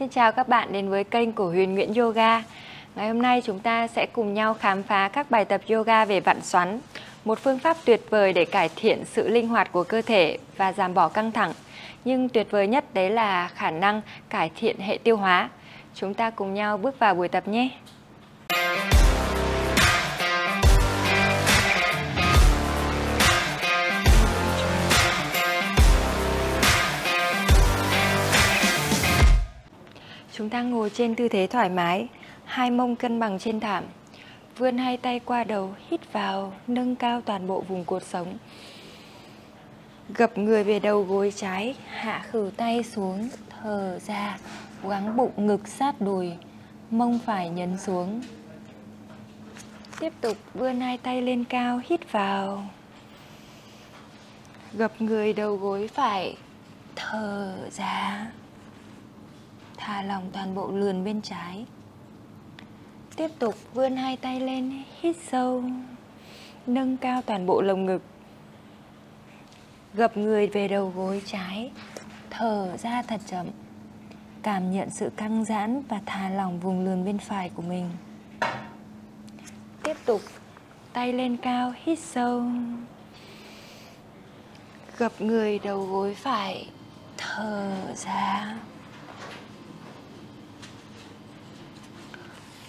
Xin chào các bạn đến với kênh của Huyền Nguyễn Yoga. Ngày hôm nay chúng ta sẽ cùng nhau khám phá các bài tập yoga về vặn xoắn, một phương pháp tuyệt vời để cải thiện sự linh hoạt của cơ thể và giảm bỏ căng thẳng. Nhưng tuyệt vời nhất đấy là khả năng cải thiện hệ tiêu hóa. Chúng ta cùng nhau bước vào buổi tập nhé. Chúng ta ngồi trên tư thế thoải mái, hai mông cân bằng trên thảm. Vươn hai tay qua đầu, hít vào, nâng cao toàn bộ vùng cột sống. Gập người về đầu gối trái, hạ khử tay xuống, thở ra, gắng bụng ngực sát đùi, mông phải nhấn xuống. Tiếp tục vươn hai tay lên cao, hít vào. Gập người đầu gối phải, thở ra thả lỏng toàn bộ lườn bên trái. Tiếp tục vươn hai tay lên, hít sâu, nâng cao toàn bộ lồng ngực. Gập người về đầu gối trái, thở ra thật chậm, cảm nhận sự căng giãn và thả lỏng vùng lườn bên phải của mình. Tiếp tục, tay lên cao, hít sâu, gập người đầu gối phải, thở ra.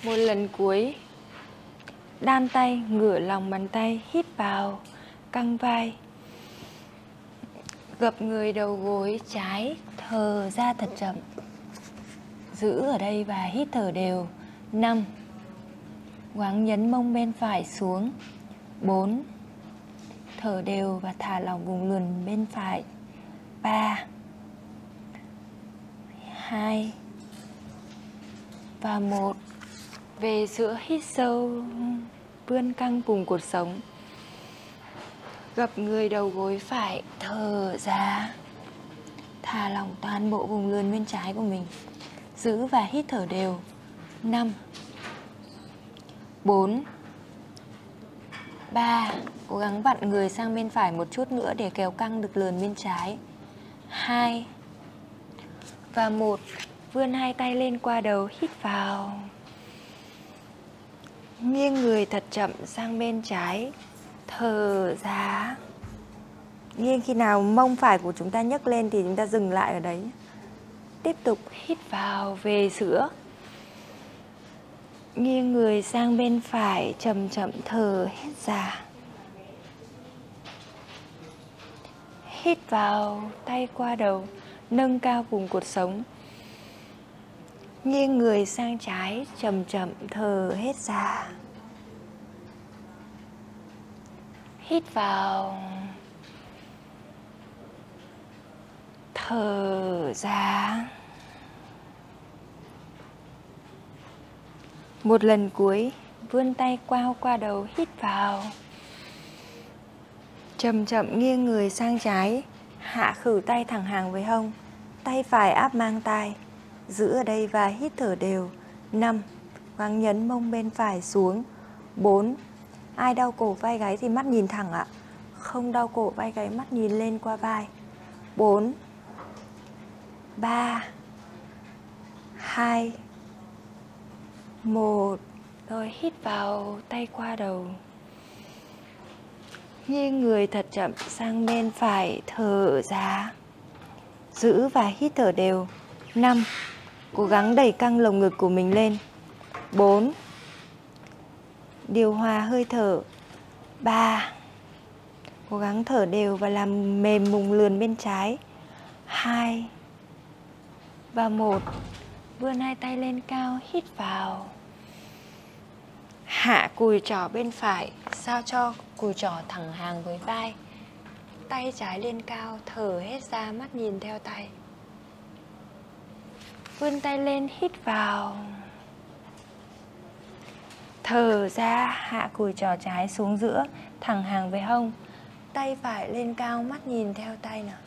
Một lần cuối. Đan tay, ngửa lòng bàn tay, hít vào, căng vai. Gập người đầu gối, trái thở ra thật chậm. Giữ ở đây và hít thở đều. 5 Quáng nhấn mông bên phải xuống. 4 Thở đều và thả lỏng vùng lườn bên phải. 3 2 Và 1 về giữa hít sâu, vươn căng vùng cột sống. Gập người đầu gối phải thở ra, thả lỏng toàn bộ vùng lườn bên trái của mình. Giữ và hít thở đều. 5 4 3 Cố gắng vặn người sang bên phải một chút nữa để kéo căng được lườn bên trái. 2 Và 1 Vươn hai tay lên qua đầu, hít vào. Nghiêng người thật chậm sang bên trái. Thở ra. Nghiêng khi nào mông phải của chúng ta nhấc lên thì chúng ta dừng lại ở đấy. Tiếp tục hít vào về giữa Nghiêng người sang bên phải, chậm chậm thở hết ra. Hít vào, tay qua đầu, Nâng cao vùng cột sống nghiêng người sang trái, chậm chậm thở hết ra. Hít vào. Thở ra. Một lần cuối, vươn tay quao qua đầu, hít vào. Chậm chậm nghiêng người sang trái, hạ khử tay thẳng hàng với hông, tay phải áp mang tay giữ ở đây và hít thở đều. 5 gắng nhấn mông bên phải xuống. 4 ai đau cổ vai gáy thì mắt nhìn thẳng ạ. Không đau cổ vai gáy, mắt nhìn lên qua vai. 4 3 2 1 rồi, hít vào tay qua đầu. Nghiêng người thật chậm sang bên phải, thở ra. Giữ và hít thở đều. 5 Cố gắng đẩy căng lồng ngực của mình lên. 4 Điều hòa hơi thở. 3 Cố gắng thở đều và làm mềm mùng lườn bên trái. 2 Và 1 Vươn hai tay lên cao, hít vào. Hạ cùi trỏ bên phải Sao cho cùi trỏ thẳng hàng với vai. Tay trái lên cao, thở hết ra, mắt nhìn theo tay vươn tay lên, hít vào. Thở ra, hạ cùi trò trái xuống giữa, thẳng hàng với hông. Tay phải lên cao, mắt nhìn theo tay nào.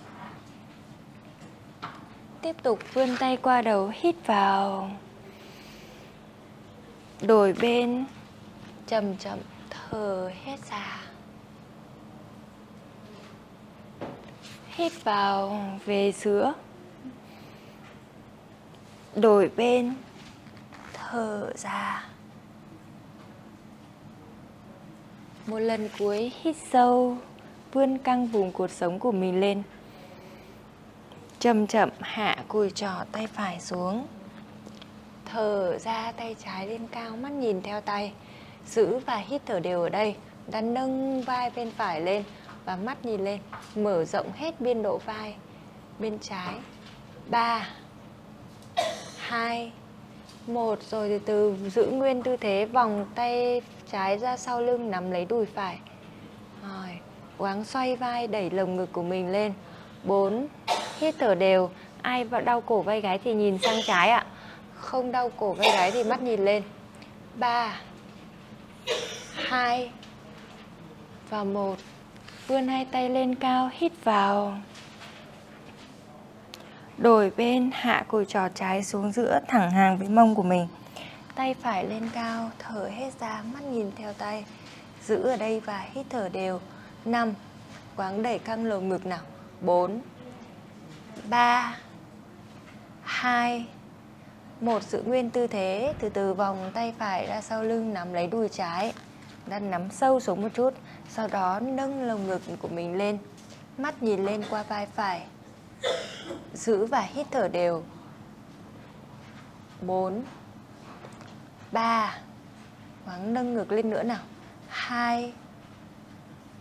Tiếp tục vươn tay qua đầu, hít vào. Đổi bên, chậm chậm thở hết ra. Hít vào, về giữa đổi bên thở ra một lần cuối, hít sâu, vươn căng vùng cột sống của mình lên. Chậm chậm hạ cùi trỏ tay phải xuống. Thở ra tay trái lên cao, mắt nhìn theo tay. Giữ và hít thở đều ở đây. Ta nâng vai bên phải lên và mắt nhìn lên. Mở rộng hết biên độ vai, bên trái. Ba hai. Một, rồi từ từ giữ nguyên tư thế, vòng tay trái ra sau lưng, nắm lấy đùi phải. Rồi cố gắng xoay vai, đẩy lồng ngực của mình lên. Bốn. Hít thở đều. Ai đau cổ vai gáy thì nhìn sang trái ạ. Không đau cổ vai gáy thì mắt nhìn lên. Ba. Hai. Và một. Vươn hai tay lên cao, hít vào đổi bên hạ cùi trò trái xuống giữa, thẳng hàng với mông của mình. Tay phải lên cao, thở hết ra, mắt nhìn theo tay. Giữ ở đây và hít thở đều. 5 quáng đẩy căng lồng ngực nào? 4 3 2 một, giữ nguyên tư thế. Từ từ vòng tay phải ra sau lưng, nắm lấy đùi trái. Đang nắm sâu xuống một chút, sau đó nâng lồng ngực của mình lên. Mắt nhìn lên qua vai phải giữ và hít thở đều. 4 3 Gắng nâng ngực lên nữa nào. 2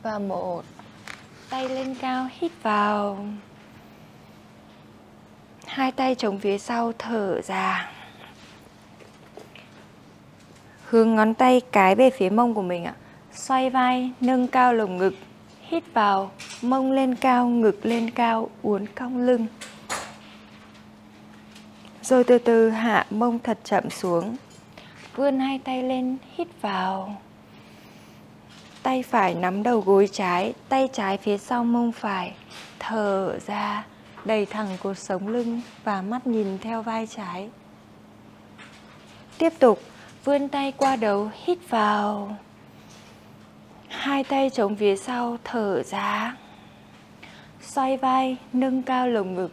Và 1 Tay lên cao hít vào. Hai tay chống phía sau thở ra. Hướng ngón tay cái về phía mông của mình ạ. Xoay vai, nâng cao lồng ngực. Hít vào, mông lên cao, ngực lên cao, uốn cong lưng. Rồi từ từ hạ mông thật chậm xuống. Vươn hai tay lên, hít vào. Tay phải nắm đầu gối trái, tay trái phía sau mông phải. Thở ra, đầy thẳng cột sống lưng và mắt nhìn theo vai trái. Tiếp tục vươn tay qua đầu, hít vào. Hai tay chống phía sau, thở ra. Xoay vai, nâng cao lồng ngực.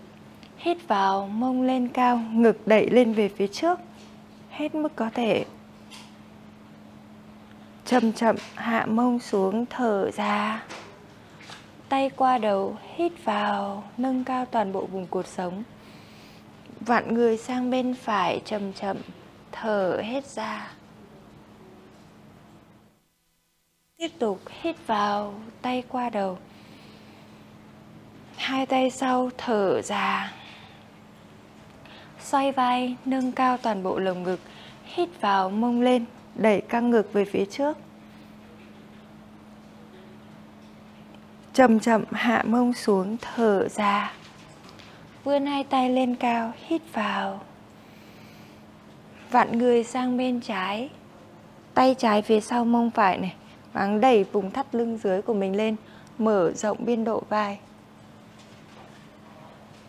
Hít vào, mông lên cao, ngực đẩy lên về phía trước. Hết mức có thể. Chậm chậm hạ mông xuống, thở ra. Tay qua đầu, hít vào, nâng cao toàn bộ vùng cột sống. Vặn người sang bên phải, chậm chậm, thở hết ra. Tiếp tục hít vào, tay qua đầu. Hai tay sau thở ra. Xoay vai, nâng cao toàn bộ lồng ngực, hít vào mông lên, đẩy căng ngực về phía trước. Chậm chậm hạ mông xuống, thở ra. Vươn hai tay lên cao, hít vào. Vặn người sang bên trái. Tay trái phía sau mông phải này vắng đẩy vùng thắt lưng dưới của mình lên, Mở rộng biên độ vai.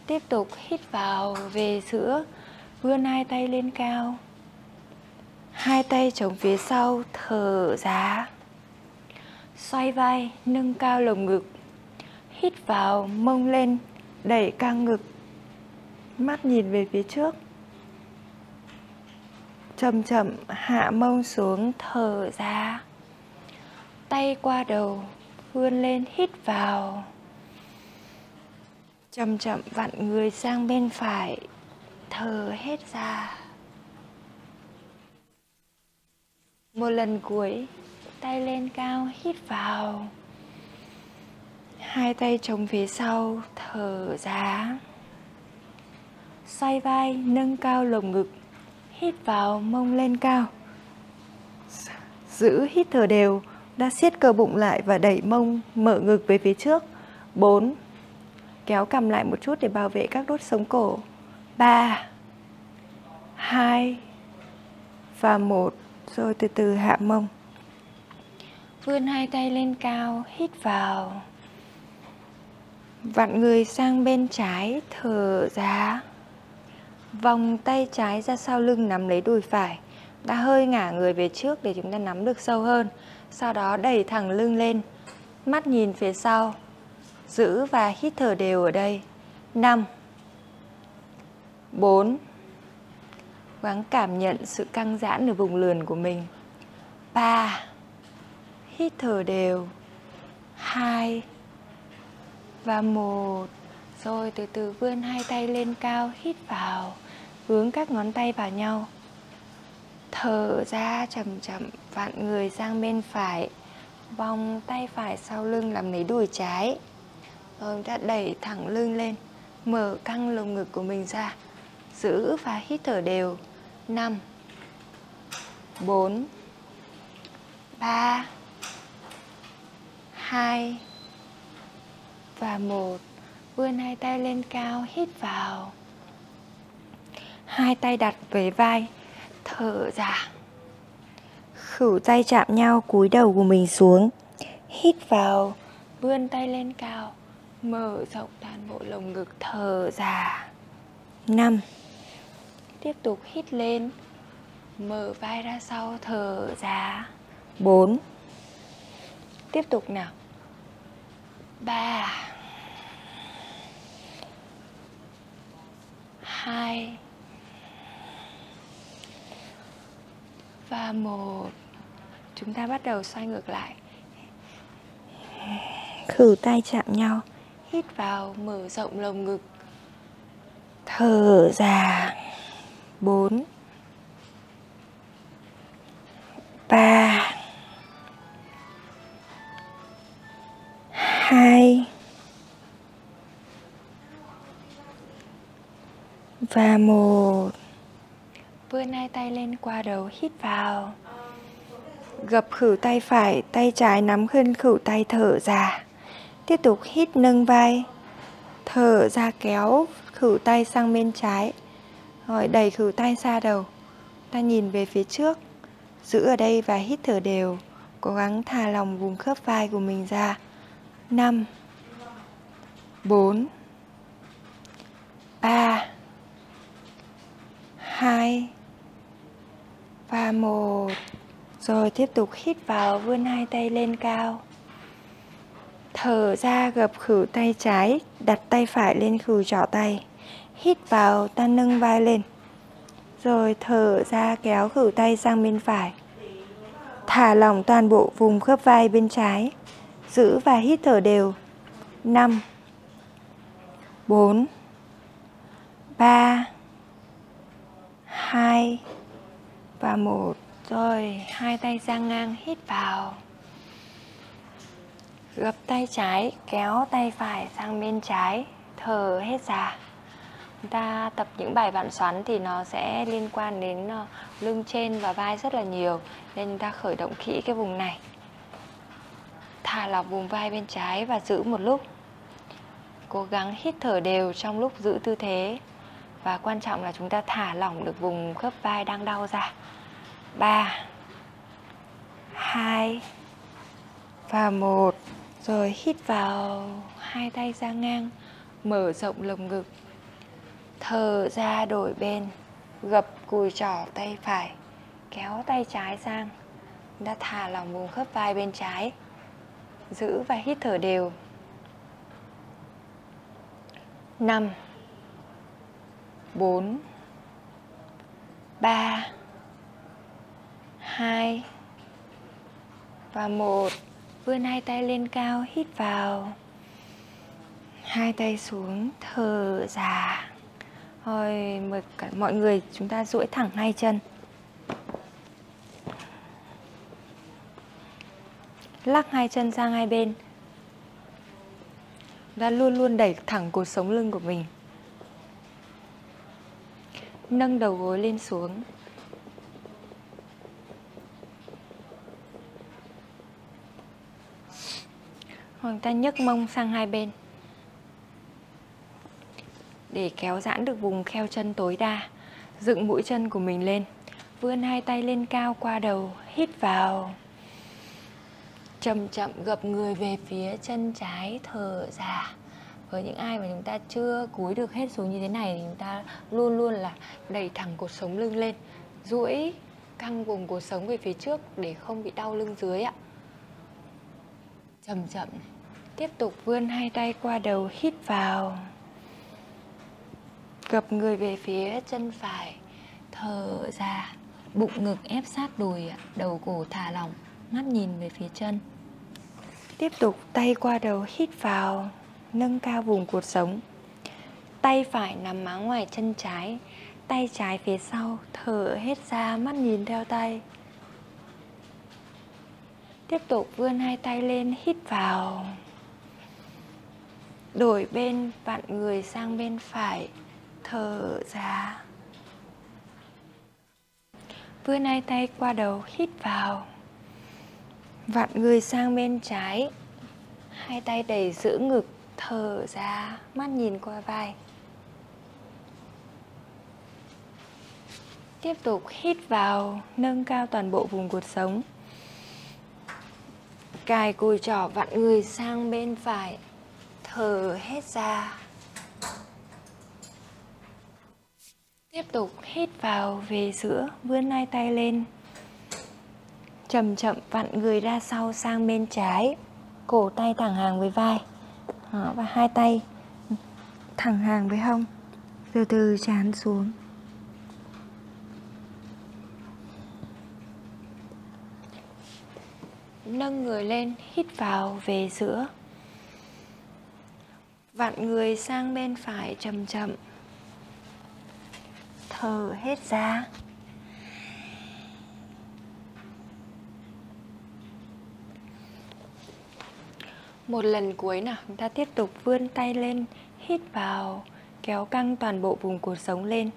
Tiếp tục hít vào về giữa, Vươn hai tay lên cao. Hai tay chống phía sau, Thở ra Xoay vai, Nâng cao lồng ngực. Hít vào, mông lên, Đẩy căng ngực. Mắt nhìn về phía trước. Chậm chậm hạ mông xuống, thở ra tay qua đầu, vươn lên hít vào. Chậm chậm vặn người sang bên phải, thở hết ra. Một lần cuối, tay lên cao hít vào. Hai tay chống phía sau, thở ra. Xoay vai, nâng cao lồng ngực, hít vào, mông lên cao. Giữ hít thở đều đã siết cơ bụng lại và đẩy mông mở ngực về phía trước. 4 kéo cầm lại một chút để bảo vệ các đốt sống cổ. 3 2 và 1 rồi từ từ hạ mông. Vươn hai tay lên cao hít vào. Vặn người sang bên trái thở ra. Vòng tay trái ra sau lưng nắm lấy đùi phải. Đã hơi ngả người về trước để chúng ta nắm được sâu hơn sau đó đẩy thẳng lưng lên, mắt nhìn phía sau. Giữ và hít thở đều ở đây. 5 4 gắng cảm nhận sự căng giãn ở vùng lườn của mình. 3 Hít thở đều. 2 và 1 rồi từ từ vươn hai tay lên cao, hít vào, hướng các ngón tay vào nhau. Thở ra chậm chậm, vặn người sang bên phải, vòng tay phải sau lưng làm lấy đùi trái. Rồi chúng ta đẩy thẳng lưng lên, mở căng lồng ngực của mình ra. Giữ và hít thở đều. 5 4 3 2 và 1 vươn hai tay lên cao hít vào hai tay đặt về vai thở ra. Khử tay chạm nhau cúi đầu của mình xuống. Hít vào. Vươn tay lên cao mở rộng toàn bộ lồng ngực thở ra. Năm. Tiếp tục hít lên mở vai ra sau thở ra. Bốn. Tiếp tục nào. Ba. Hai và một chúng ta bắt đầu xoay ngược lại. Khử tay chạm nhau. Hít vào mở rộng lồng ngực. Thở ra. Bốn. Ba. Hai. Và một vươn hai tay lên qua đầu, hít vào. Gập khử tay phải, tay trái nắm khân khử tay thở ra. Tiếp tục hít nâng vai. Thở ra kéo, khử tay sang bên trái. Rồi đẩy khử tay xa đầu. Ta nhìn về phía trước. Giữ ở đây và hít thở đều. Cố gắng thả lòng vùng khớp vai của mình ra. 5 4 3 2 và một. Rồi tiếp tục hít vào, vươn hai tay lên cao. Thở ra, gập khử tay trái, Đặt tay phải lên khử trỏ tay. Hít vào, ta nâng vai lên. Rồi thở ra, kéo khử tay sang bên phải. Thả lỏng toàn bộ vùng khớp vai bên trái. Giữ và hít thở đều. 5 4 3 2 và một, rồi hai tay sang ngang hít vào. Gập tay trái, kéo tay phải sang bên trái, thở hết ra. Chúng ta tập những bài vạn xoắn thì nó sẽ liên quan đến ờ, lưng trên và vai rất là nhiều. Nên chúng ta khởi động kỹ cái vùng này. Thả lỏng vùng vai bên trái và giữ một lúc. Cố gắng hít thở đều trong lúc giữ tư thế và quan trọng là chúng ta thả lỏng được vùng khớp vai đang đau ra. 3 2 và 1 rồi hít vào, hai tay ra ngang, mở rộng lồng ngực. Thở ra đổi bên, gập cùi trỏ tay phải, kéo tay trái sang. Đã thả lỏng vùng khớp vai bên trái. Giữ và hít thở đều. 5 4 3 2 và 1 vươn hai tay lên cao, hít vào. Hai tay xuống, thở ra. Rồi, mời cả mọi người chúng ta duỗi thẳng hai chân. Lắc hai chân sang hai bên. Ta luôn luôn đẩy thẳng cột sống lưng của mình nâng đầu gối lên xuống. Hoặc ta nhấc mông sang hai bên. Để kéo giãn được vùng kheo chân tối đa, dựng mũi chân của mình lên, vươn hai tay lên cao qua đầu, hít vào. Chậm chậm gập người về phía chân trái thở ra với những ai mà chúng ta chưa cúi được hết xuống như thế này thì chúng ta luôn luôn là đẩy thẳng cột sống lưng lên, duỗi căng vùng cột sống về phía trước để không bị đau lưng dưới ạ. Chậm chậm, tiếp tục vươn hai tay qua đầu, hít vào. Gập người về phía chân phải, thở ra, Bụng ngực ép sát đùi Đầu cổ thả lỏng Mắt nhìn về phía chân. Tiếp tục tay qua đầu, hít vào. Nâng cao vùng cuộc sống. Tay phải nằm má ngoài chân trái, Tay trái phía sau Thở hết ra mắt nhìn theo tay. Tiếp tục vươn hai tay lên, hít vào. Đổi bên, vặn người sang bên phải, Thở ra. Vươn hai tay qua đầu, hít vào. Vặn người sang bên trái, Hai tay đẩy giữ ngực. Thở ra Mắt nhìn qua vai. Tiếp tục hít vào, Nâng cao toàn bộ vùng cuộc sống. Cài cùi trỏ vặn người sang bên phải, Thở hết ra. Tiếp tục hít vào về giữa, Vươn hai tay lên. Chậm chậm vặn người ra sau sang bên trái, Cổ tay thẳng hàng với vai. Đó, Và hai tay. Thẳng hàng với hông. Từ từ chán xuống. Nâng người lên, hít vào về giữa. Vặn người sang bên phải chậm chậm. Thở hết ra. Một lần cuối nào, chúng ta tiếp tục vươn tay lên, hít vào, kéo căng toàn bộ vùng cuộc sống lên.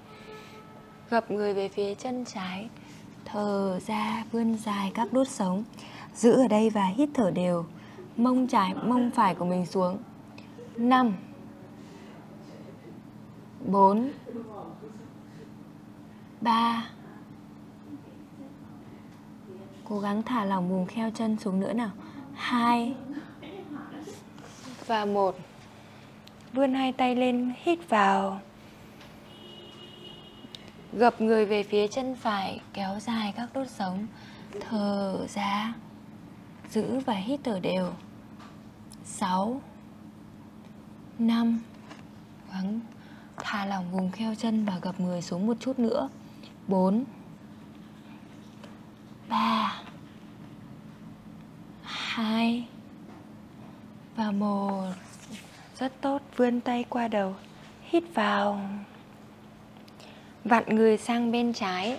Gập người về phía chân trái, thở ra, vươn dài các đốt sống. Giữ ở đây và hít thở đều. Mông trái, mông phải của mình xuống. 5 4 3 Cố gắng thả lỏng vùng kheo chân xuống nữa nào 2 và một. Vươn hai tay lên, hít vào. Gập người về phía chân phải, kéo dài các đốt sống. Thở ra Giữ và hít thở đều. 6 5 Gắng thả lỏng vùng kheo chân và gập người xuống một chút nữa. 4 3 2 và một Rất tốt, vươn tay qua đầu Hít vào. Vặn người sang bên trái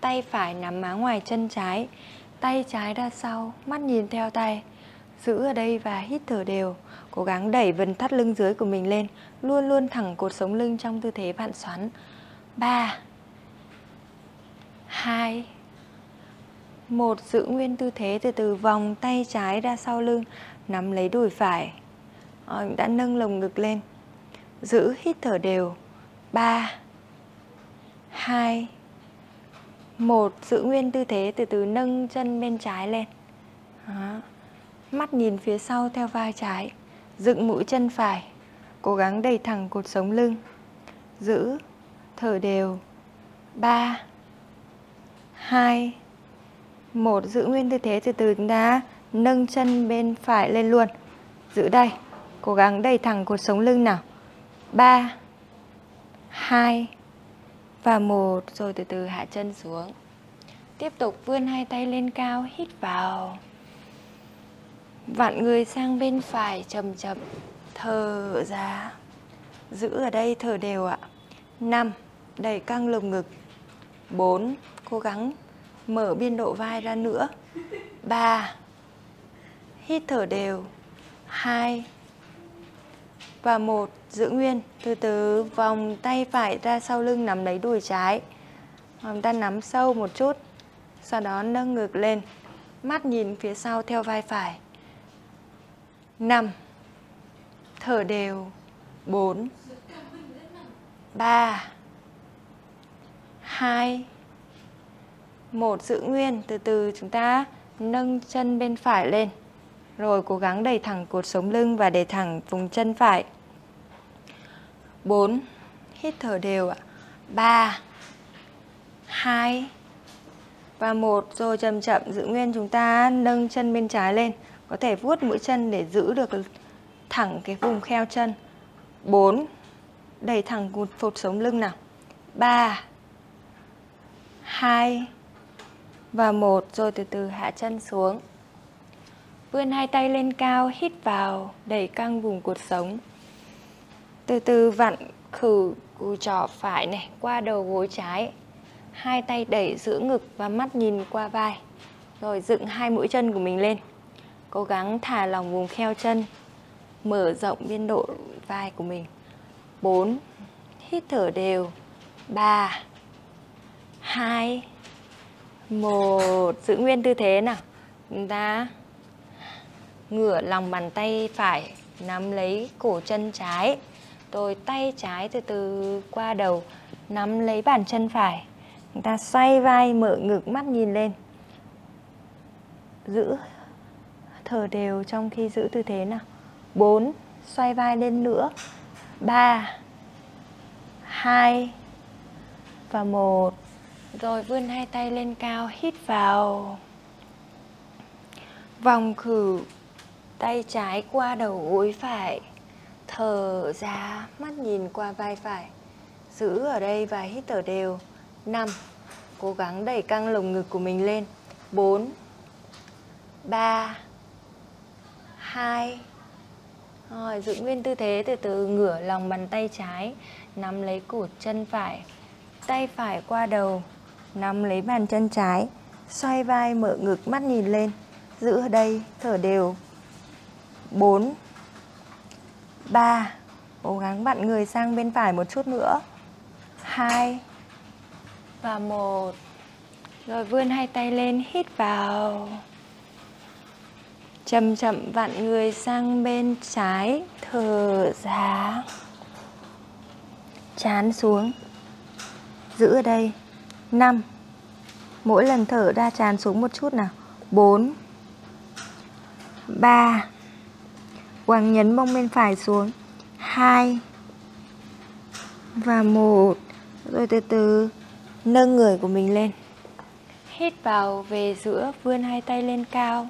Tay phải nắm má ngoài chân trái Tay trái ra sau, mắt nhìn theo tay. Giữ ở đây và hít thở đều Cố gắng đẩy vần thắt lưng dưới của mình lên Luôn luôn thẳng cột sống lưng trong tư thế vặn xoắn. 3 2 1 Giữ nguyên tư thế từ từ vòng tay trái ra sau lưng Nắm lấy đùi phải. À, Đã nâng lồng ngực lên. Giữ hít thở đều. 3 2 1 Giữ nguyên tư thế từ từ nâng chân bên trái lên. Đó. Mắt nhìn phía sau theo vai trái. Dựng mũi chân phải. Cố gắng đẩy thẳng cột sống lưng. Giữ Thở đều. 3 2 một, Giữ nguyên tư thế từ từ chúng ta. Nâng chân bên phải lên luôn. Giữ đây. Cố gắng đẩy thẳng cột sống lưng nào. 3 2 Và một. Rồi từ từ hạ chân xuống. Tiếp tục vươn hai tay lên cao, Hít vào. Vặn người sang bên phải, chậm chậm, Thở ra. Giữ ở đây, thở đều ạ. 5 Đẩy căng lồng ngực. 4 Cố gắng mở biên độ vai ra nữa. 3 Hít thở đều. 2 Và 1 Giữ nguyên. Từ từ, vòng tay phải ra sau lưng nắm lấy đùi trái. Chúng ta nắm sâu một chút, Sau đó nâng ngực lên. Mắt nhìn phía sau theo vai phải. 5 Thở đều. 4 3 2 một giữ nguyên, Từ từ chúng ta nâng chân bên phải lên. Rồi cố gắng đẩy thẳng cột sống lưng và để thẳng vùng chân phải. 4 Hít thở đều ạ. 3 2 Và 1 Rồi chậm chậm, giữ nguyên chúng ta nâng chân bên trái lên. Có thể vuốt mũi chân để giữ được thẳng cái vùng kheo chân. 4 Đẩy thẳng cột phột sống lưng nào. 3 2 và một rồi từ từ hạ chân xuống. Vươn hai tay lên cao, hít vào, đẩy căng vùng cột sống. Từ từ vặn khử cù trỏ phải này qua đầu gối trái. Hai tay đẩy giữa ngực và mắt nhìn qua vai. Rồi dựng hai mũi chân của mình lên. Cố gắng thả lỏng vùng kheo chân, mở rộng biên độ vai của mình. 4 Hít thở đều. 3 2 một Giữ nguyên tư thế nào. Chúng ta ngửa lòng bàn tay phải, nắm lấy cổ chân trái. Rồi tay trái từ từ qua đầu, nắm lấy bàn chân phải. Chúng ta xoay vai, mở ngực, mắt nhìn lên. Giữ thở đều trong khi giữ tư thế nào? 4 xoay vai lên nữa. 3 2 và 1 rồi vươn hai tay lên cao, hít vào. Vòng khử, tay trái qua đầu gối phải. Thở ra, mắt nhìn qua vai phải. Giữ ở đây và hít thở đều. 5 cố gắng đẩy căng lồng ngực của mình lên. 4 3 2 rồi, giữ nguyên tư thế từ từ ngửa lòng bàn tay trái, nắm lấy cổ chân phải. Tay phải qua đầu nắm lấy bàn chân trái, xoay vai mở ngực mắt nhìn lên, giữ ở đây, thở đều. 4 3 Cố gắng vặn người sang bên phải một chút nữa. 2 Và 1 Rồi vươn hai tay lên, hít vào. Chậm chậm vặn người sang bên trái, Thở ra. Chán xuống. Giữ ở đây. 5 Mỗi lần thở ra tràn xuống một chút nào. 4 3 Quang nhấn mông bên phải xuống. 2 Và 1 Rồi từ từ, nâng người của mình lên. Hít vào về giữa, vươn hai tay lên cao.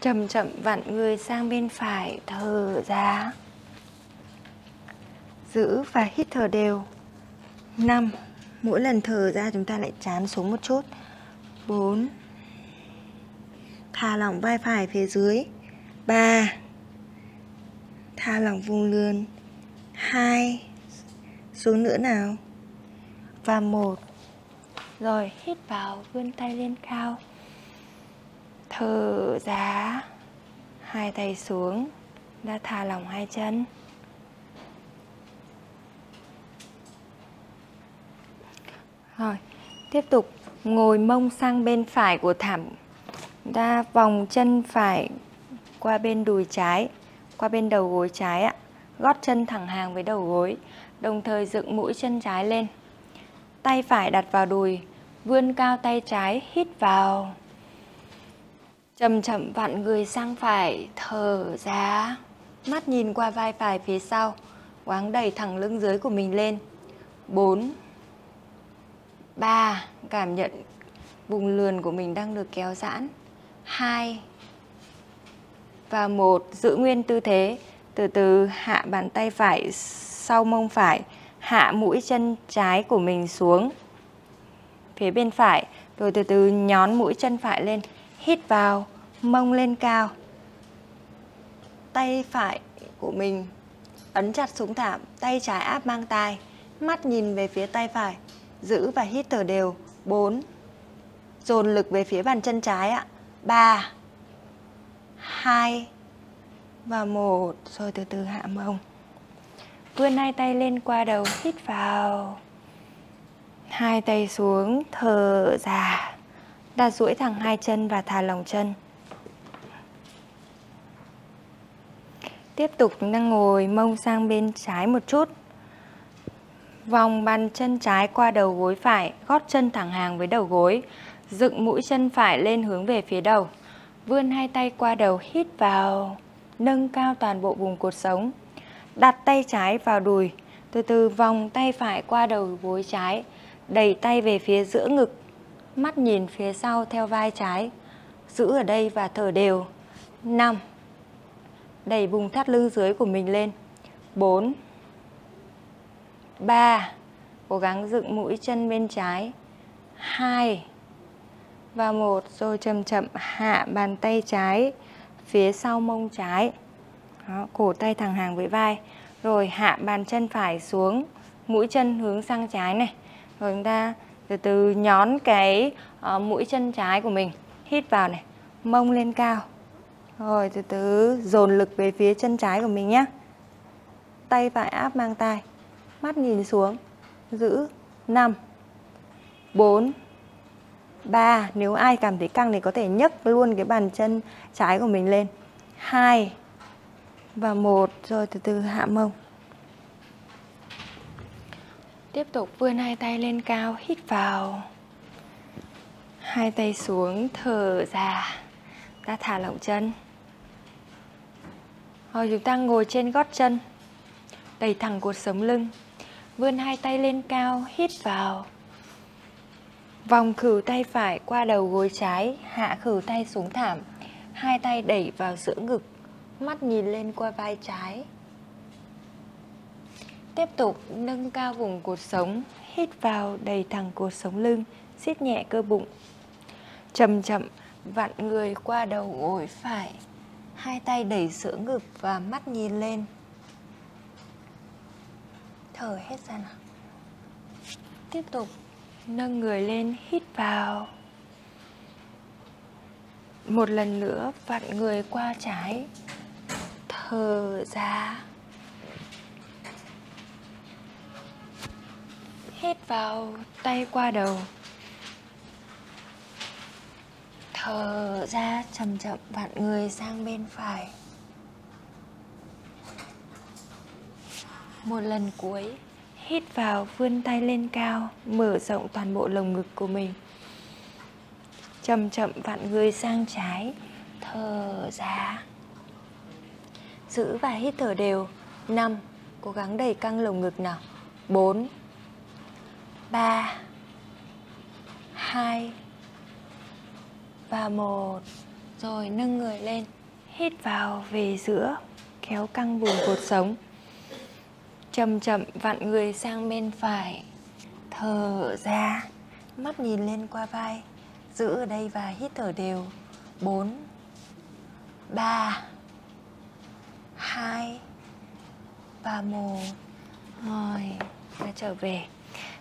Chậm chậm vặn người sang bên phải, Thở ra. Giữ và hít thở đều. 5 Mỗi lần thở ra chúng ta lại chán xuống một chút. 4 Thả lỏng vai phải phía dưới. 3 Thả lỏng vùng lườn. 2 Xuống nữa nào. Và 1 Rồi, hít vào, vươn tay lên cao. Thở ra. Hai tay xuống. Đã thả lỏng hai chân. Rồi Tiếp tục ngồi mông sang bên phải của thảm ta vòng chân phải qua bên đùi trái, qua bên đầu gối trái ạ. Gót chân thẳng hàng với đầu gối, đồng thời dựng mũi chân trái lên. Tay phải đặt vào đùi, vươn cao tay trái, hít vào. Chậm chậm vặn người sang phải, thở ra. Mắt nhìn qua vai phải phía sau, quáng đẩy thẳng lưng dưới của mình lên. 4 3 Cảm nhận vùng lườn của mình đang được kéo giãn. 2 và một, giữ nguyên tư thế. Từ từ, hạ bàn tay phải sau mông phải, hạ mũi chân trái của mình xuống. Phía bên phải, rồi từ từ nhón mũi chân phải lên, hít vào, mông lên cao. Tay phải của mình ấn chặt xuống thảm, tay trái áp mang tai. Mắt nhìn về phía tay phải giữ và hít thở đều 4 dồn lực về phía bàn chân trái ạ 3 2 và 1 rồi từ từ hạ mông. Vươn hai tay lên qua đầu, hít vào. Hai tay xuống, thở ra. Đặt duỗi thẳng hai chân và thả lỏng chân. Tiếp tục đang ngồi mông sang bên trái một chút. Vòng bàn chân trái qua đầu gối phải, gót chân thẳng hàng với đầu gối. Dựng mũi chân phải lên hướng về phía đầu. Vươn hai tay qua đầu hít vào, nâng cao toàn bộ vùng cột sống. Đặt tay trái vào đùi, từ từ vòng tay phải qua đầu gối trái, đẩy tay về phía giữa ngực, mắt nhìn phía sau theo vai trái. Giữ ở đây và thở đều. 5 Đẩy vùng thắt lưng dưới của mình lên. 4 3 Cố gắng dựng mũi chân bên trái. 2 và một rồi chậm chậm hạ bàn tay trái phía sau mông trái. Đó, cổ tay thẳng hàng với vai. Rồi hạ bàn chân phải xuống mũi chân hướng sang trái này. Rồi chúng ta từ từ nhón cái uh, mũi chân trái của mình hít vào này mông lên cao. Rồi từ từ dồn lực về phía chân trái của mình nhé tay phải áp mang tay mắt nhìn xuống, giữ 5 4 3 Nếu ai cảm thấy căng thì có thể nhấc luôn cái bàn chân trái của mình lên. 2 Và 1 Rồi từ từ hạ mông. Tiếp tục vươn hai tay lên cao, Hít vào. Hai tay xuống, thở ra. Ta thả lỏng chân. Rồi chúng ta ngồi trên gót chân, Đẩy thẳng cột sống lưng. Vươn hai tay lên cao Hít vào Vòng khử tay phải qua đầu gối trái, hạ khử tay xuống thảm. Hai tay đẩy vào giữa ngực, mắt nhìn lên qua vai trái. Tiếp tục nâng cao vùng cột sống, hít vào đầy thẳng cột sống lưng, siết nhẹ cơ bụng. Chậm chậm vặn người qua đầu gối phải. Hai tay đẩy giữa ngực và mắt nhìn lên. Thở hết ra nào. Tiếp tục, nâng người lên, hít vào. Một lần nữa, vặn người qua trái. Thở ra. Hít vào, tay qua đầu. Thở ra, chậm chậm vặn người sang bên phải. Một lần cuối, Hít vào, vươn tay lên cao, Mở rộng toàn bộ lồng ngực của mình. Chậm chậm vặn người sang trái, Thở ra. Giữ và hít thở đều. 5 Cố gắng đẩy căng lồng ngực nào. 4 3 2 Và 1 Rồi nâng người lên, Hít vào về giữa, Kéo căng vùng cột sống chậm chậm vặn người sang bên phải. Thở ra, mắt nhìn lên qua vai, giữ ở đây và hít thở đều. 4 3 2 và 1 rồi và trở về.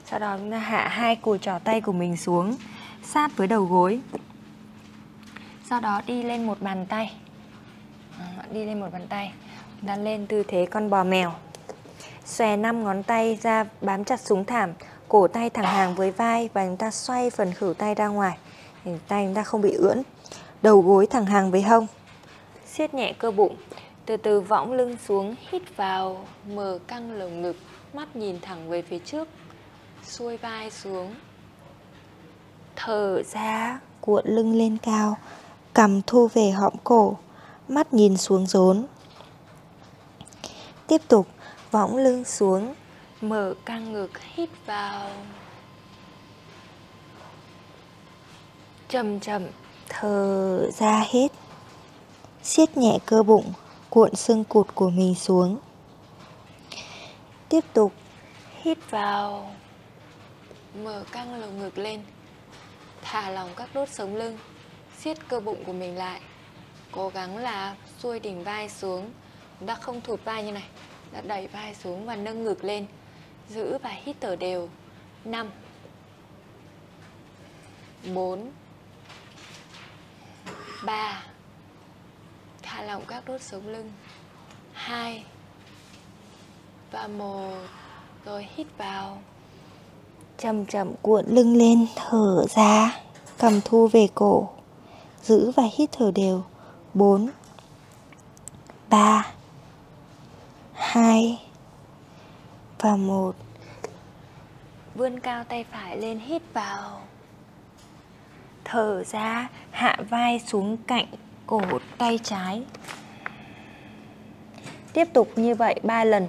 Sau đó chúng ta hạ hai cùi trỏ tay của mình xuống, sát với đầu gối. Sau đó đi lên một bàn tay. Đi lên một bàn tay. Ta lên tư thế con bò mèo. Xòe 5 ngón tay ra, bám chặt xuống thảm, Cổ tay thẳng hàng với vai Và chúng ta xoay phần khử tay ra ngoài. Để tay chúng ta không bị ưỡn Đầu gối thẳng hàng với hông. Siết nhẹ cơ bụng. Từ từ võng lưng xuống, Hít vào, Mở căng lồng ngực, Mắt nhìn thẳng về phía trước, Xuôi vai xuống. Thở ra, Cuộn lưng lên cao Cầm thu về hõm cổ, Mắt nhìn xuống rốn. Tiếp tục võng lưng xuống mở căng ngực hít vào. Chậm chậm. Thở ra hết siết nhẹ cơ bụng cuộn xương cụt của mình xuống. Tiếp tục. Hít vào. Mở căng lồng ngực lên. Thả lỏng các đốt sống lưng. Siết cơ bụng của mình lại. Cố gắng là xuôi đỉnh vai xuống. Ta không thụt vai như này. đã đẩy vai xuống và nâng ngực lên, giữ và hít thở đều. 5 4 3 thả lỏng các đốt sống lưng. 2 và 1 rồi hít vào. Chậm chậm cuộn lưng lên, thở ra, cầm thu về cổ. Giữ và hít thở đều. 4 3 2 và 1 Vươn cao tay phải lên, hít vào. Thở ra, hạ vai xuống cạnh cổ tay trái. Tiếp tục như vậy 3 lần,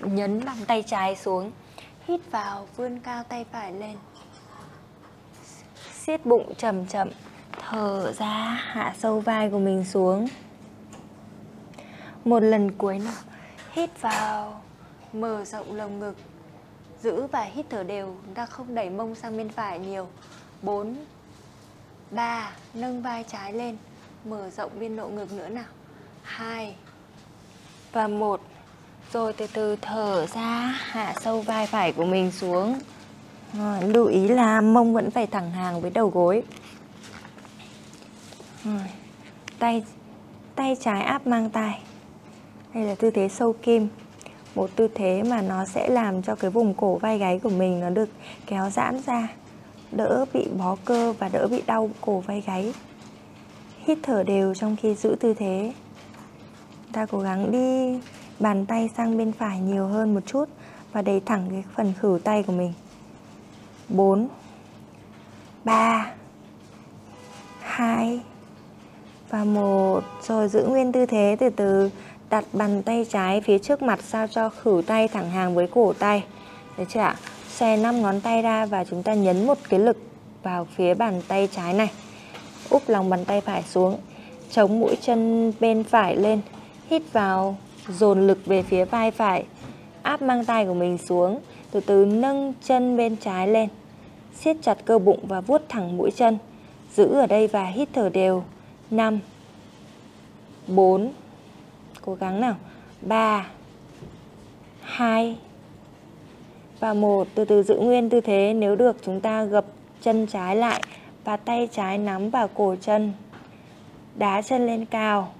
Nhấn bằng tay trái xuống. Hít vào, vươn cao tay phải lên. Siết bụng chậm chậm, Thở ra, hạ sâu vai của mình xuống. Một lần cuối nào Hít vào Mở rộng lồng ngực Giữ và hít thở đều Chúng ta không đẩy mông sang bên phải nhiều. 4 3 nâng vai trái lên mở rộng biên độ ngực nữa nào. 2 và 1 rồi từ từ thở ra hạ sâu vai phải của mình xuống. Rồi, lưu ý là mông vẫn phải thẳng hàng với đầu gối. Rồi, tay tay trái áp mang tay đây là tư thế sâu kim. Một tư thế mà nó sẽ làm cho cái vùng cổ vai gáy của mình nó được kéo giãn ra, đỡ bị bó cơ và đỡ bị đau cổ vai gáy. Hít thở đều trong khi giữ tư thế. Ta cố gắng đi bàn tay sang bên phải nhiều hơn một chút và đẩy thẳng cái phần khử tay của mình. 4 3 2 và một. Rồi giữ nguyên tư thế từ từ đặt bàn tay trái phía trước mặt sao cho khử tay thẳng hàng với cổ tay. Được chưa ạ? Xòe năm ngón tay ra và chúng ta nhấn một cái lực vào phía bàn tay trái này. Úp lòng bàn tay phải xuống, chống mũi chân bên phải lên, hít vào, dồn lực về phía vai phải, áp mang tay của mình xuống, từ từ nâng chân bên trái lên, siết chặt cơ bụng và vuốt thẳng mũi chân. Giữ ở đây và hít thở đều. 5 4 Cố gắng nào. 3 2 Và 1 Từ từ giữ nguyên tư thế. Nếu được, chúng ta gập chân trái lại Và tay trái nắm vào cổ chân. Đá chân lên cao.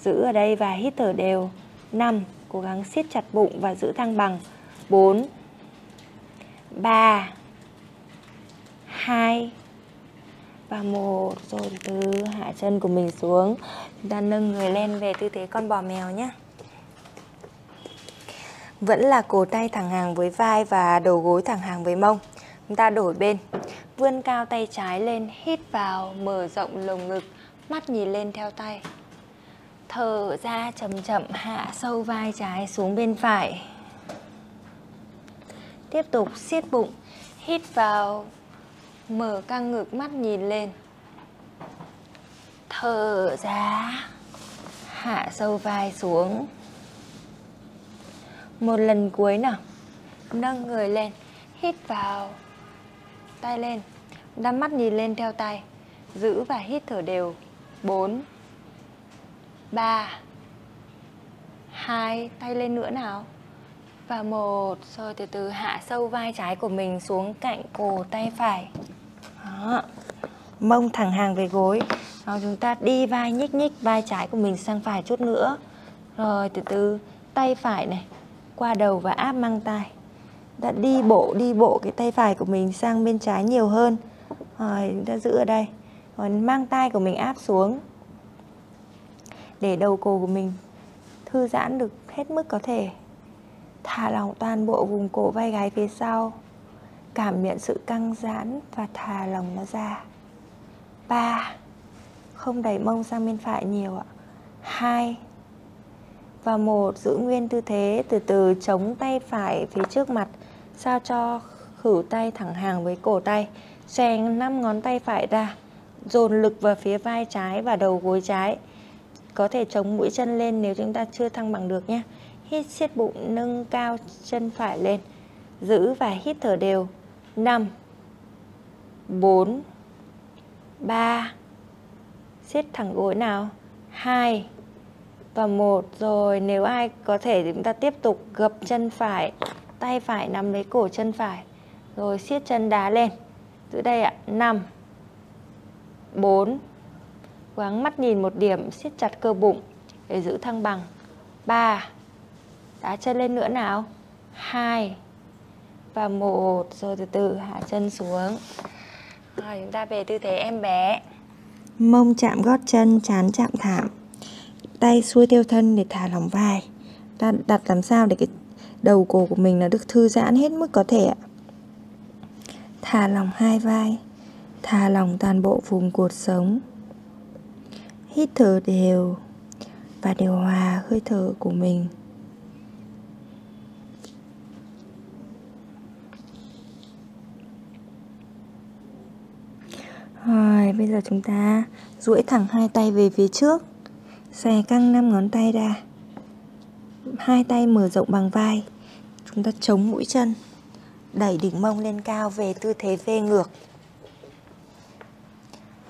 Giữ ở đây và hít thở đều. 5 Cố gắng siết chặt bụng và giữ thăng bằng. 4 3 2 và một, rồi từ từ hạ chân của mình xuống. Chúng ta nâng người lên về tư thế con bò mèo nhé. Vẫn là cổ tay thẳng hàng với vai và đầu gối thẳng hàng với mông. Chúng ta đổi bên. Vươn cao tay trái lên, hít vào, mở rộng lồng ngực, mắt nhìn lên theo tay. Thở ra chậm chậm, hạ sâu vai trái xuống bên phải. Tiếp tục siết bụng, hít vào Mở căng ngực mắt nhìn lên. Thở ra, Hạ sâu vai xuống. Một lần cuối nào. Nâng người lên, Hít vào. Tay lên Đắm mắt nhìn lên theo tay. Giữ và hít thở đều. 4 3 2 Tay lên nữa nào. Và một, Rồi từ từ hạ sâu vai trái của mình xuống cạnh cổ tay phải đó. Mông thẳng hàng về gối. Rồi chúng ta đi vai, nhích nhích vai trái của mình sang phải chút nữa. Rồi, từ từ, tay phải này, Qua đầu và áp mang tay. Đã đi bộ đi bộ cái tay phải của mình sang bên trái nhiều hơn. Rồi, chúng ta giữ ở đây. Rồi mang tay của mình áp xuống. Để đầu cổ của mình thư giãn được hết mức có thể. Thả lỏng toàn bộ vùng cổ vai gáy phía sau cảm nhận sự căng giãn và thả lỏng nó ra. Ba, không đẩy mông sang bên phải nhiều ạ. Hai, và một, giữ nguyên tư thế, từ từ chống tay phải phía trước mặt, sao cho khử tay thẳng hàng với cổ tay. Xòe năm ngón tay phải ra, dồn lực vào phía vai trái và đầu gối trái. Có thể chống mũi chân lên nếu chúng ta chưa thăng bằng được nhé. Hít siết bụng, nâng cao chân phải lên. Giữ và hít thở đều. 5 4 3 siết thẳng gối nào? 2 và 1 rồi, nếu ai có thể thì chúng ta tiếp tục gập chân phải, tay phải nắm lấy cổ chân phải. Rồi, siết chân đá lên. Giữ đây ạ. 5 4 Quáng mắt nhìn một điểm, siết chặt cơ bụng để giữ thăng bằng. 3 Đá chân lên nữa nào? 2 và một, rồi từ từ, hạ chân xuống. Rồi, chúng ta về tư thế em bé. Mông chạm gót chân, chán chạm thảm. Tay xuôi theo thân để thả lỏng vai. Ta đặt làm sao để cái đầu cổ của mình nó được thư giãn hết mức có thể ạ? Thả lỏng hai vai. Thả lỏng toàn bộ vùng cột sống. Hít thở đều. Và điều hòa hơi thở của mình Rồi, bây giờ chúng ta duỗi thẳng hai tay về phía trước. Xòe căng năm ngón tay ra. Hai tay mở rộng bằng vai. Chúng ta chống mũi chân. Đẩy đỉnh mông lên cao về tư thế V ngược.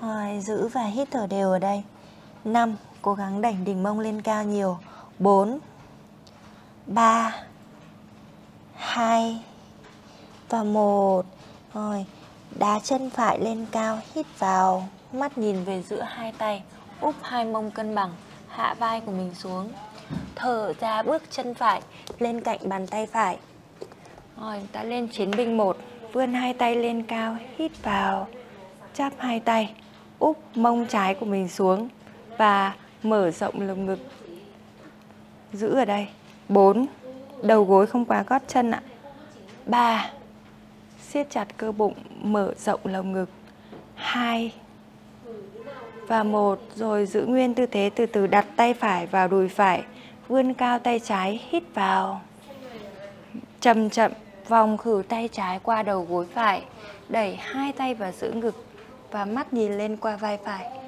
Rồi, giữ và hít thở đều ở đây. 5 Cố gắng đẩy đỉnh mông lên cao nhiều. 4 3 2 Và 1 Rồi Đá chân phải lên cao, Hít vào, Mắt nhìn về giữa hai tay, Úp hai mông cân bằng, Hạ vai của mình xuống. Thở ra bước chân phải, Lên cạnh bàn tay phải. Rồi, ta lên chiến binh 1 Vươn hai tay lên cao, Hít vào, Chắp hai tay, Úp mông trái của mình xuống Và mở rộng lồng ngực. Giữ ở đây. 4 Đầu gối không quá gót chân ạ. 3 siết chặt cơ bụng, mở rộng lồng ngực. 2 và một rồi giữ nguyên tư thế từ từ đặt tay phải vào đùi phải, vươn cao tay trái, hít vào. Chậm chậm vòng khử tay trái qua đầu gối phải, đẩy hai tay vào giữ ngực và mắt nhìn lên qua vai phải.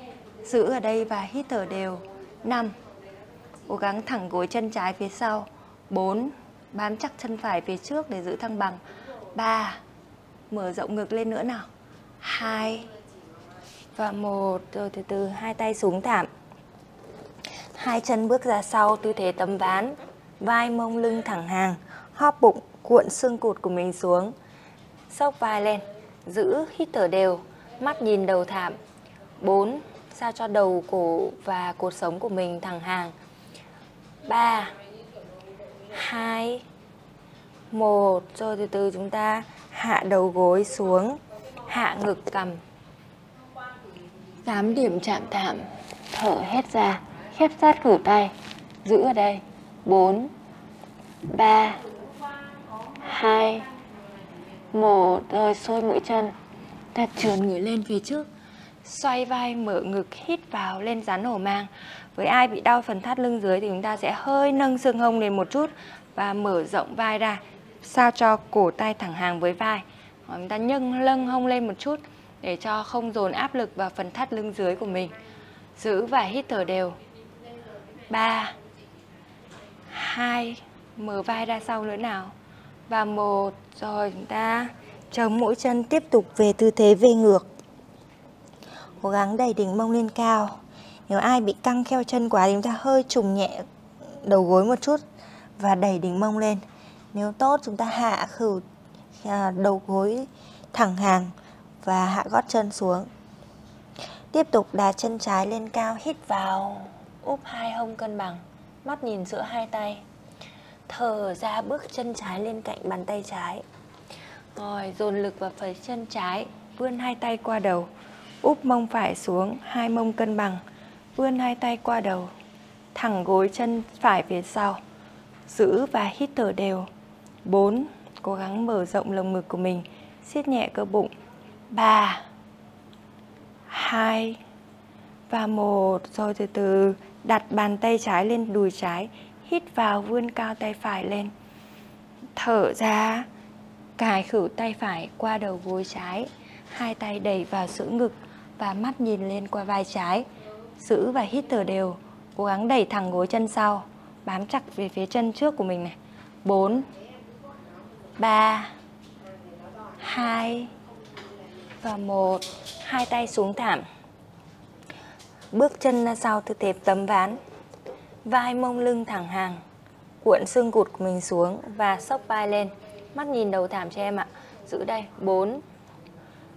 Giữ ở đây và hít thở đều. 5. Cố gắng thẳng gối chân trái phía sau. 4. Bám chắc chân phải phía trước để giữ thăng bằng. 3 mở rộng ngực lên nữa nào. Hai. Và một, rồi từ từ, hai tay xuống thảm. Hai chân bước ra sau, tư thế tấm ván. Vai mông lưng thẳng hàng. Hóp bụng, cuộn xương cụt của mình xuống. Sốc vai lên, giữ hít thở đều. Mắt nhìn đầu thảm. 4 sao cho đầu cổ và cột sống của mình thẳng hàng. 3 2 1 rồi từ từ chúng ta hạ đầu gối xuống, hạ ngực cầm. 8 điểm chạm thảm, thở hết ra, khép sát cử tay, giữ ở đây. 4 3 2 1 rồi xuôi mũi chân. Ta trườn người lên phía trước. Xoay vai mở ngực hít vào lên rắn hổ mang. Với ai bị đau phần thắt lưng dưới thì chúng ta sẽ hơi nâng xương hông lên một chút và mở rộng vai ra sao cho cổ tay thẳng hàng với vai. Ờ, chúng ta nhâng lưng, hông lên một chút để cho không dồn áp lực vào phần thắt lưng dưới của mình. Giữ và hít thở đều. 3 2 mở vai ra sau nữa nào. Và một, rồi chúng ta chống mũi chân tiếp tục về tư thế về ngược. Cố gắng đẩy đỉnh mông lên cao. Nếu ai bị căng kheo chân quá thì chúng ta hơi trùng nhẹ đầu gối một chút và đẩy đỉnh mông lên nếu tốt chúng ta hạ khử à, đầu gối thẳng hàng và hạ gót chân xuống. Tiếp tục đá chân trái lên cao, hít vào, úp hai hông cân bằng, mắt nhìn giữa hai tay. Thở ra bước chân trái lên cạnh bàn tay trái. Rồi, dồn lực vào phần chân trái, vươn hai tay qua đầu, úp mông phải xuống, hai mông cân bằng, vươn hai tay qua đầu, thẳng gối chân phải phía sau, giữ và hít thở đều. 4. Cố gắng mở rộng lồng ngực của mình, siết nhẹ cơ bụng. 3 2 và 1 Rồi từ từ, đặt bàn tay trái lên đùi trái, Hít vào vươn cao tay phải lên. Thở ra, Cài khử tay phải qua đầu gối trái, Hai tay đẩy vào giữa ngực Và mắt nhìn lên qua vai trái. Giữ và hít thở đều, Cố gắng đẩy thẳng gối chân sau, Bám chặt về phía chân trước của mình này. 4 3 2 và 1 hai tay xuống thảm. Bước chân ra sau tư thế tấm ván. Vai mông lưng thẳng hàng. Cuộn xương cụt của mình xuống và sốc vai lên. Mắt nhìn đầu thảm cho em ạ. Giữ đây. 4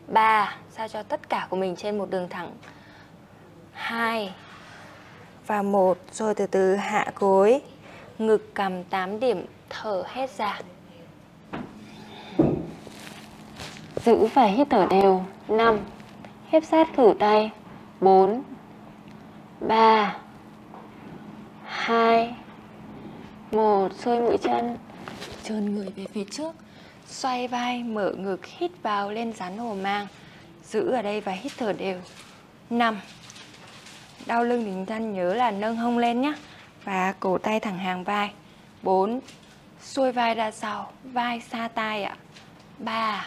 3 sao cho tất cả của mình trên một đường thẳng? 2 và 1 rồi từ từ hạ gối. Ngực cầm 8 điểm thở hết ra. Giữ và hít thở đều. 5 Khép sát khử tay. 4 3 2 1 Xuôi mũi chân. Trơn người về phía trước. Xoay vai, mở ngực, hít vào lên rắn hồ mang. Giữ ở đây và hít thở đều. 5 Đau lưng thì chúng ta nhớ là nâng hông lên nhé Và cổ tay thẳng hàng vai. 4 Xuôi vai ra sau. Vai xa tay ạ. 3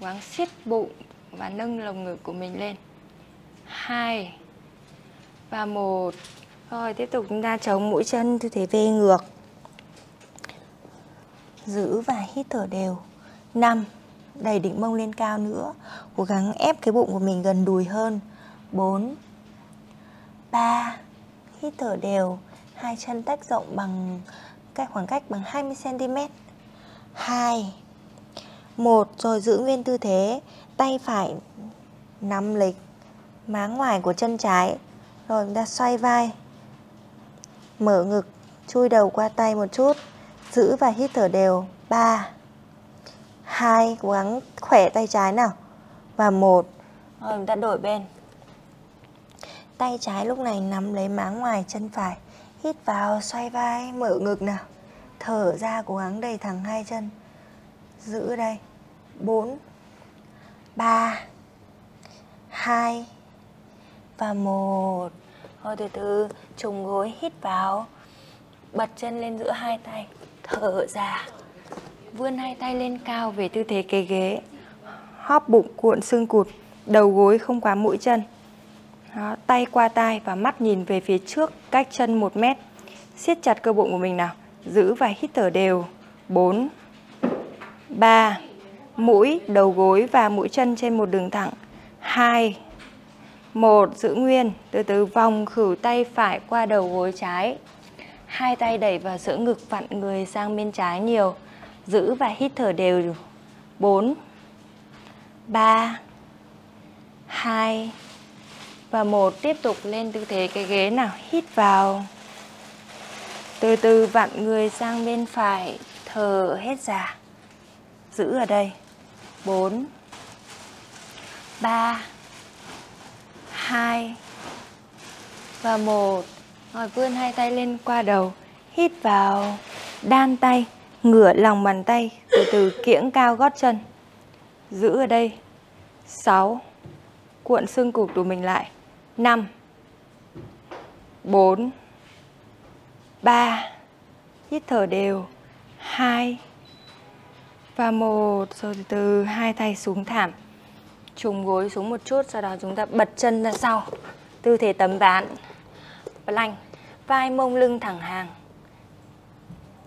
gắng siết bụng và nâng lồng ngực của mình lên. Hai và một. Rồi, tiếp tục chúng ta chống mũi chân, tư thế V ngược. Giữ và hít thở đều. Năm, đẩy đỉnh mông lên cao nữa. Cố gắng ép cái bụng của mình gần đùi hơn. 4 3 Hít thở đều. Hai chân tách rộng bằng cái khoảng cách bằng 20 cm 2 1 rồi giữ nguyên tư thế. Tay phải nắm lấy má ngoài của chân trái. Rồi chúng ta xoay vai. Mở ngực chui đầu qua tay một chút. Giữ và hít thở đều. 3 2 cố gắng khỏe tay trái nào. Và một. Rồi chúng ta đổi bên. Tay trái lúc này nắm lấy má ngoài chân phải. Hít vào xoay vai mở ngực nào. Thở ra cố gắng đầy thẳng hai chân. Giữ đây 4 3 2 và 1 Rồi từ từ trùng gối hít vào Bật chân lên giữa hai tay Thở ra Vươn hai tay lên cao về tư thế kế ghế Hóp bụng cuộn xương cụt Đầu gối không quá mũi chân. Đó, Tay qua tay và mắt nhìn về phía trước Cách chân 1 mét. Siết chặt cơ bụng của mình nào Giữ và hít thở đều. 4 3 Mũi, đầu gối và mũi chân trên một đường thẳng 2 1 giữ nguyên, từ từ vòng khử tay phải qua đầu gối trái. Hai tay đẩy vào giữa ngực vặn người sang bên trái nhiều. Giữ và hít thở đều. 4 3 2 và 1 tiếp tục lên tư thế cái ghế nào, hít vào. Từ từ vặn người sang bên phải, thở hết ra. Giữ ở đây. 4 3 2 và 1. Rồi vươn hai tay lên qua đầu, hít vào, đan tay, ngửa lòng bàn tay, từ từ kiễng cao gót chân. Giữ ở đây. 6. Cuộn xương cụt của mình lại. 5 4 3 Hít thở đều. 2 và một, rồi từ từ hai tay xuống thảm. Trùng gối xuống một chút, sau đó chúng ta bật chân ra sau. Tư thế tấm ván. Plank. Vai mông lưng thẳng hàng.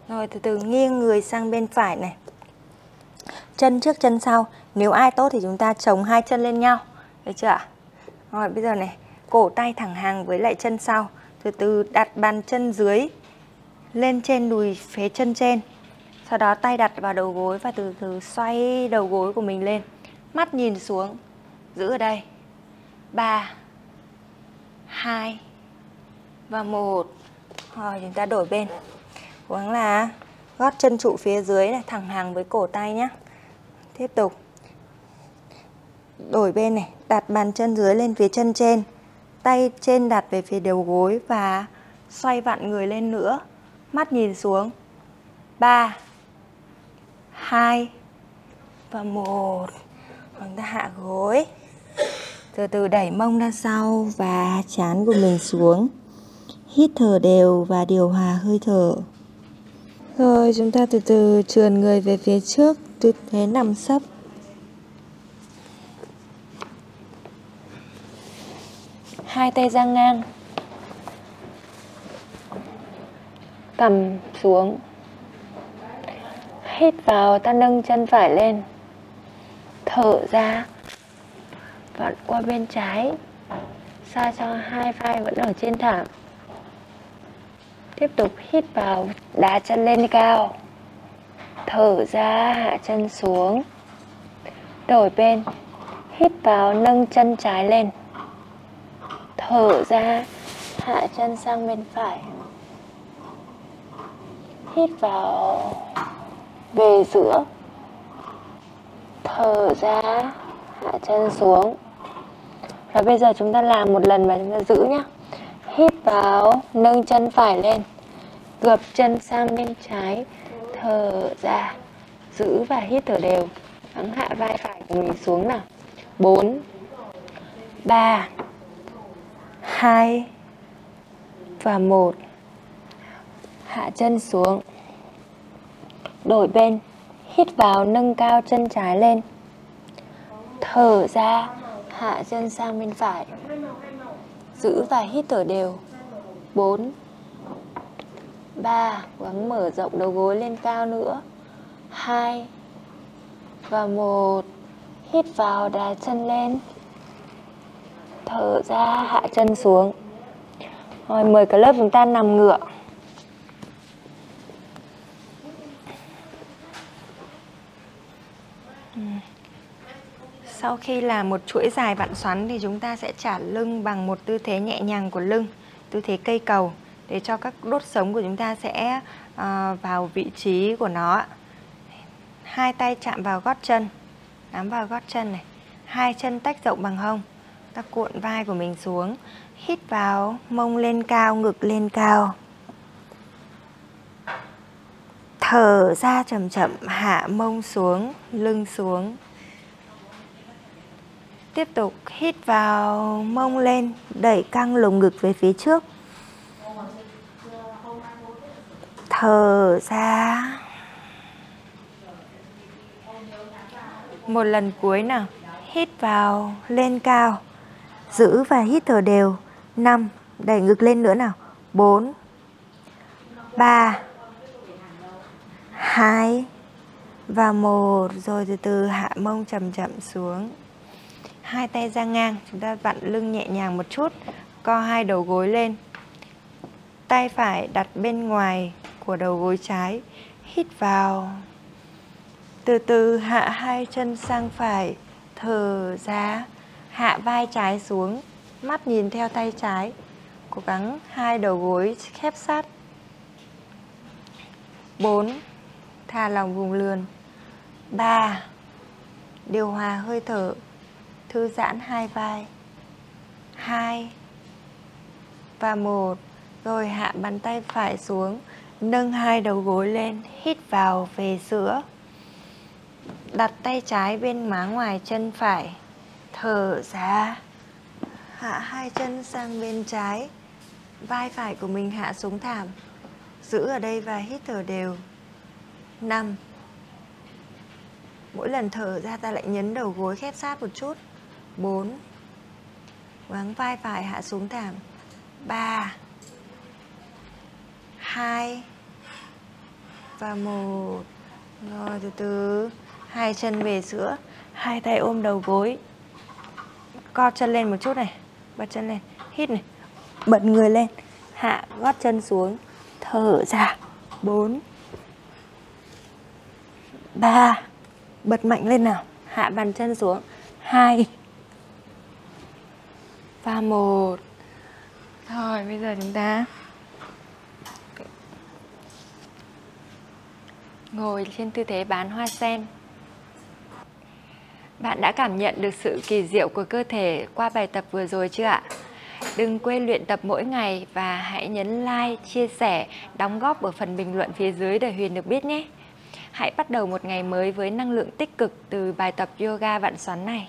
Rồi từ từ nghiêng người sang bên phải này. Chân trước chân sau. Nếu ai tốt thì chúng ta chống hai chân lên nhau. Được chưa ạ? Rồi, bây giờ này, cổ tay thẳng hàng với lại chân sau. Từ từ đặt bàn chân dưới, lên trên đùi phía chân trên sau đó tay đặt vào đầu gối và từ từ xoay đầu gối của mình lên. Mắt nhìn xuống. Giữ ở đây. 3 2 và 1 rồi, chúng ta đổi bên. Cố gắng là gót chân trụ phía dưới này, thẳng hàng với cổ tay nhé tiếp tục. Đổi bên này, đặt bàn chân dưới lên phía chân trên. Tay trên đặt về phía đầu gối và xoay vặn người lên nữa. Mắt nhìn xuống. 3 2 và 1 chúng ta hạ gối. Từ từ đẩy mông ra sau và chán của mình xuống. Hít thở đều và điều hòa hơi thở. Rồi chúng ta từ từ trườn người về phía trước, tư thế nằm sấp. Hai tay dang ngang. Cầm xuống hít vào, ta nâng chân phải lên. Thở ra, vặn qua bên trái sao cho hai vai vẫn ở trên thảm. Tiếp tục hít vào, đá chân lên cao. Thở ra, hạ chân xuống. Đổi bên, hít vào, nâng chân trái lên. Thở ra, hạ chân sang bên phải. Hít vào về giữa. Thở ra, hạ chân xuống. Và bây giờ chúng ta làm một lần và chúng ta giữ nhé hít vào, nâng chân phải lên. Gập chân sang bên trái. Thở ra, giữ và hít thở đều. Lắng hạ vai phải của mình xuống nào. 4 3 2 và 1 hạ chân xuống đổi bên, hít vào, nâng cao chân trái lên. Thở ra, hạ chân sang bên phải. Giữ và hít thở đều. 4 3 gắng mở rộng đầu gối lên cao nữa. 2 và 1 hít vào, đà chân lên. Thở ra, hạ chân xuống. Rồi mời cả lớp chúng ta nằm ngửa. Sau khi làm một chuỗi dài vặn xoắn thì chúng ta sẽ trả lưng bằng một tư thế nhẹ nhàng của lưng, tư thế cây cầu để cho các đốt sống của chúng ta sẽ uh, vào vị trí của nó. Hai tay chạm vào gót chân, nắm vào gót chân này. Hai chân tách rộng bằng hông. Ta cuộn vai của mình xuống, hít vào, mông lên cao, ngực lên cao. Thở ra chậm chậm, hạ mông xuống, lưng xuống, Tiếp tục hít vào mông lên, đẩy căng lồng ngực về phía trước. Thở ra. Một lần cuối nào. Hít vào, lên cao. Giữ và hít thở đều. 5, đẩy ngực lên nữa nào. 4 3 2 và 1 rồi từ từ hạ mông chậm chậm xuống hai tay ra ngang. Chúng ta vặn lưng nhẹ nhàng một chút, co hai đầu gối lên. Tay phải đặt bên ngoài của đầu gối trái, hít vào. Từ từ hạ hai chân sang phải, thở ra, hạ vai trái xuống, mắt nhìn theo tay trái. Cố gắng hai đầu gối khép sát. 4 thả lòng vùng lườn. 3 điều hòa hơi thở thư giãn hai vai. Hai. Và một. Rồi hạ bàn tay phải xuống, nâng hai đầu gối lên, hít vào về giữa. Đặt tay trái bên má ngoài chân phải. Thở ra. Hạ hai chân sang bên trái. Vai phải của mình hạ xuống thảm. Giữ ở đây và hít thở đều. Năm. Mỗi lần thở ra ta lại nhấn đầu gối khép sát một chút. 4 Gắng vai phải hạ xuống thảm 3 2 Và 1 Rồi, từ từ, Hai chân về giữa, Hai tay ôm đầu gối. Co chân lên một chút này Bật chân lên, Hít này, Bật người lên, Hạ gót chân xuống, Thở ra. 4 3 Bật mạnh lên nào, Hạ bàn chân xuống. 2 và một Thôi, bây giờ chúng ta Ngồi trên tư thế bán hoa sen Bạn đã cảm nhận được sự kỳ diệu của cơ thể qua bài tập vừa rồi chưa ạ? Đừng quên luyện tập mỗi ngày và hãy nhấn like, chia sẻ, đóng góp ở phần bình luận phía dưới để Huyền được biết nhé. Hãy bắt đầu một ngày mới với năng lượng tích cực từ bài tập yoga vạn xoắn này.